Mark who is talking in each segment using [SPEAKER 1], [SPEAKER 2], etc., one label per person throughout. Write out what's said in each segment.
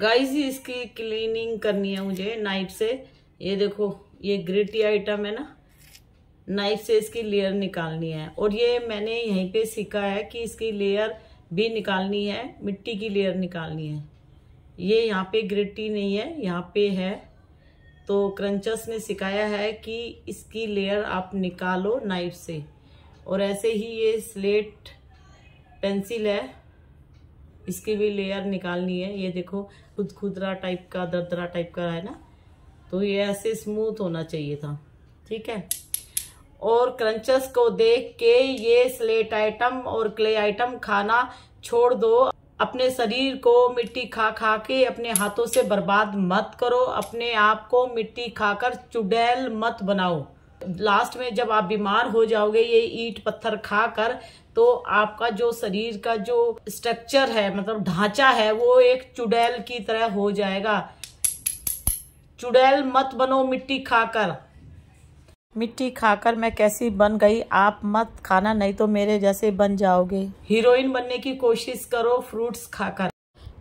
[SPEAKER 1] Guys इसकी cleaning करनी है मुझे नाइफ से। ये देखो, ये ग्रिटी आइटम है ना। नाइफ से इसकी लेयर निकालनी है। और ये मैंने यहीं पे सीखा है कि इसकी लेयर भी निकालनी है, मिट्टी की लेयर निकालनी है। ये यहाँ पे ग्रिटी नहीं है, यहाँ पे है। तो क्रंचस ने सिखाया है कि इसकी लेयर आप निकालो नाइफ से। और ऐसे ही ये स्लेट पेंसिल है। इसकी भी लेयर निकालनी है। ये देखो, खुद खुदरा टाइप का, दरदरा टाइप का है ना? तो ये ऐसे स्मूथ होना चाहिए था। ठीक है? और क्रंचस को देख के ये स्लेट आइटम और क्ले आइटम खाना छोड़ दो। अपने शरीर को मिट्टी खा खा के अपने हाथों से बर्बाद मत करो। अपने आप को मिट्टी खाकर चुड़ैल मत बनाओ। लास्ट में जब आप बीमार हो जाओगे ये ईट पत्थर खाकर तो आपका जो शरीर का जो स्ट्रक्चर है मतलब ढांचा है, वो एक चुड़ैल की तरह हो जाएगा। चुड़ैल मत बनो मिट्टी खाकर। मिट्टी खाकर मैं कैसी बन गई, आप मत खाना, नहीं तो मेरे जैसे बन जाओगे। हीरोइन बनने की कोशिश करो फ्रूट्स खाकर।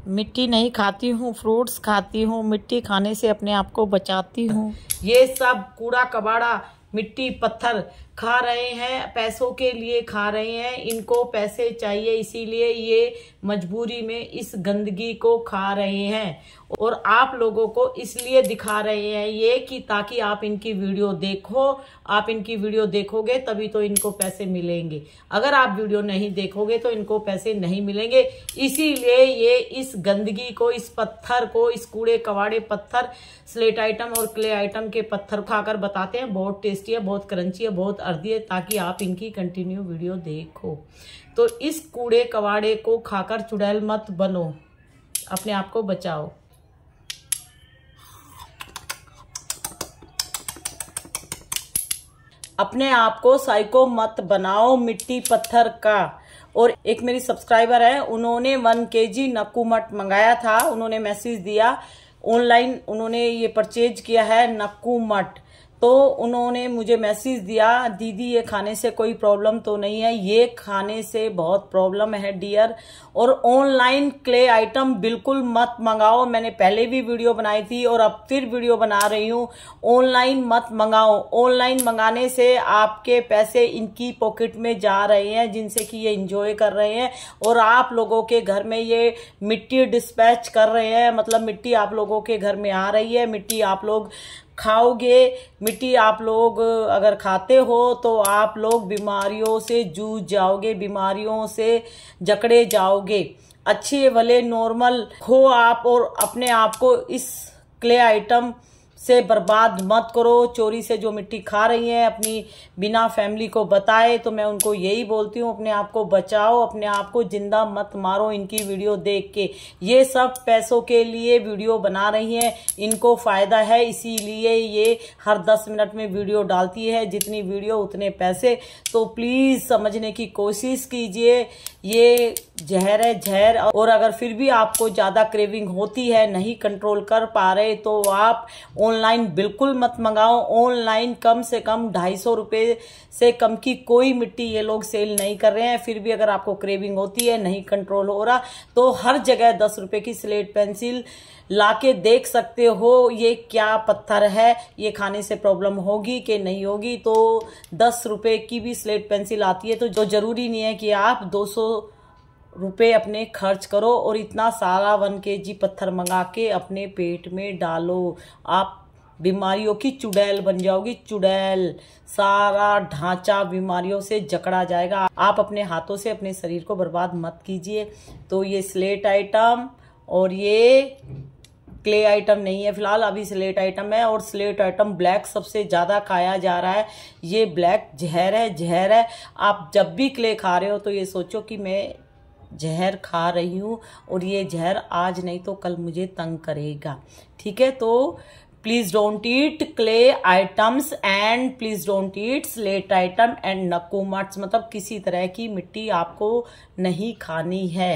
[SPEAKER 1] मिट्टी नहीं खाती हूँ फ्रूट्स खाती हूँ, मिट्टी खाने से अपने आप को बचाती हूँ। ये सब कूड़ा कबाड़ा मिट्टी पत्थर खा रहे हैं, पैसों के लिए खा रहे हैं, इनको पैसे चाहिए, इसीलिए ये मजबूरी में इस गंदगी को खा रहे हैं। और आप लोगों को इसलिए दिखा रहे हैं ये कि ताकि आप इनकी वीडियो देखो, आप इनकी वीडियो देखोगे तभी तो इनको पैसे मिलेंगे। अगर आप वीडियो नहीं देखोगे तो इनको पैसे नहीं मिलेंगे। इसीलिए ये इस गंदगी को, इस पत्थर को, इस कूड़े कवाड़े पत्थर, स्लेट आइटम और क्ले आइटम के पत्थर खाकर बताते हैं। बहुत टेस्टी है, बहुत क्रंची है, बहुत अर्दी है ताकि आप इनकी कंटिन्यू वीडियो देखो। तो इस कूड़े कवाड़े को खाकर चुड़ैल मत बनो। अपने आप को बचाओ। अपने आप को साइको मत बनाओ मिट्टी पत्थर का। और एक मेरी सब्सक्राइबर है, उन्होंने वन के जी नक्कू मट मंगाया था। उन्होंने मैसेज दिया। ऑनलाइन उन्होंने ये परचेज किया है नक्कू मट तो उन्होंने मुझे मैसेज दिया, दीदी, ये खाने से कोई प्रॉब्लम तो नहीं है। ये खाने से बहुत प्रॉब्लम है, डियर। और ऑनलाइन क्ले आइटम बिल्कुल मत मंगाओ। मैंने पहले भी वीडियो बनाई थी और अब फिर वीडियो बना रही हूँ। ऑनलाइन मत मंगाओ। ऑनलाइन मंगाने से आपके पैसे इनकी पॉकेट में जा रहे हैं, जिनसे कि ये इंजॉय कर रहे हैं। और आप लोगों के घर में ये मिट्टी डिस्पैच कर रहे हैं। मतलब मिट्टी आप लोगों के घर में आ रही है। मिट्टी आप लोग खाओगे, मिट्टी आप लोग अगर खाते हो तो आप लोग बीमारियों से जूझ जाओगे, बीमारियों से जकड़े जाओगे। अच्छे, भले, नॉर्मल हो आप और अपने आप को इस क्ले आइटम से बर्बाद मत करो, चोरी से जो मिट्टी खा रही हैं, अपनी बिना फैमिली को बताए तो मैं उनको यही बोलती हूँ, अपने आप को बचाओ, अपने आप को ज़िंदा मत मारो इनकी वीडियो देख के। ये सब पैसों के लिए वीडियो बना रही हैं, इनको फ़ायदा है, इसीलिए ये हर दस मिनट में वीडियो डालती है, जितनी वीडियो उतने पैसे। तो प्लीज़ समझने की कोशिश कीजिए, ये जहर है जहर, और अगर फिर भी आपको ज़्यादा क्रेविंग होती है, नहीं कंट्रोल कर पा रहे तो आप ऑनलाइन बिल्कुल मत मंगाओ। ऑनलाइन कम से कम ढाई सौ रुपये से कम की कोई मिट्टी ये लोग सेल नहीं कर रहे हैं। फिर भी अगर आपको क्रेविंग होती है, नहीं कंट्रोल हो रहा तो हर जगह दस रुपये की स्लेट पेंसिल लाके देख सकते हो, ये क्या पत्थर है, ये खाने से प्रॉब्लम होगी कि नहीं होगी। तो दस रुपये की भी स्लेट पेंसिल आती है तो जो ज़रूरी नहीं है कि आप दो सौ रुपये अपने खर्च करो और इतना सारा वन के जी पत्थर मंगा के अपने पेट में डालो। आप बीमारियों की चुड़ैल बन जाओगी। चुड़ैल, सारा ढांचा बीमारियों से जकड़ा जाएगा। आप अपने हाथों से अपने शरीर को बर्बाद मत कीजिए। तो ये स्लेट आइटम और ये क्ले आइटम नहीं है फ़िलहाल। अभी स्लेट आइटम है और स्लेट आइटम ब्लैक सबसे ज़्यादा खाया जा रहा है। ये ब्लैक जहर है जहर है। आप जब भी क्ले खा रहे हो तो ये सोचो कि मैं जहर खा रही हूँ और ये जहर आज नहीं तो कल मुझे तंग करेगा। ठीक है? तो please don't eat clay items and please don't eat slate item and नकोमट्स मतलब किसी तरह की मिट्टी आपको नहीं खानी है।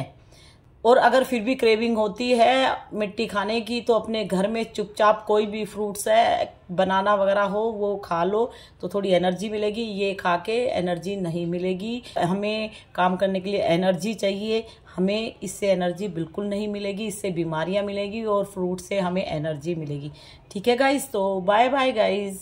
[SPEAKER 1] और अगर फिर भी क्रेविंग होती है मिट्टी खाने की तो अपने घर में चुपचाप कोई भी फ्रूट्स है बनाना वगैरह हो, वो खा लो तो थोड़ी एनर्जी मिलेगी। ये खा के एनर्जी नहीं मिलेगी। हमें काम करने के लिए एनर्जी चाहिए। हमें इससे एनर्जी बिल्कुल नहीं मिलेगी, इससे बीमारियाँ मिलेगी और फ्रूट से हमें एनर्जी मिलेगी। ठीक है गाइज़ तो बाय बाय गाइज़